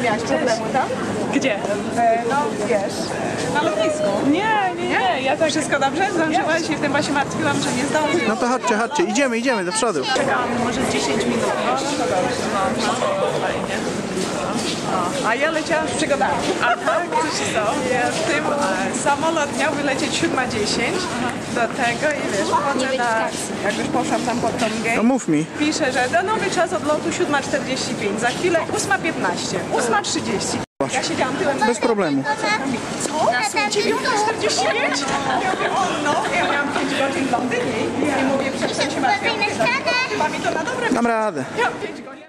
Nie miałaś problemu, tak? Gdzie? E, no wiesz, e, na lotnisku. Nie, nie, nie. Ja tak Wszystko dobrze? Zdążyłaś i w tym właśnie martwiłam, że nie zdążysz. No to chodźcie, chodźcie, idziemy, idziemy do przodu. czekałam może 10 minut jeszcze. No, no, fajnie. A ja leciałam z przygodami. A tak? Co się stało? Ja w tym samolot miał wylecieć 7.10 do tego i wiesz, wchodzę na, jak już poszłam tam pod tą No gate, mów mi. pisze, że no, nowy czas odlotu 7.45, za chwilę 8.15, 8.30. Ja siedziałam tyłem Bez problemu. Co? Na 9.45? Ja mówię, o no, ja miałam 5 godzin w Londynie i mówię, przestań się martwić. Chyba mi to na dobre Dam radę. Ja mam 5 godzin.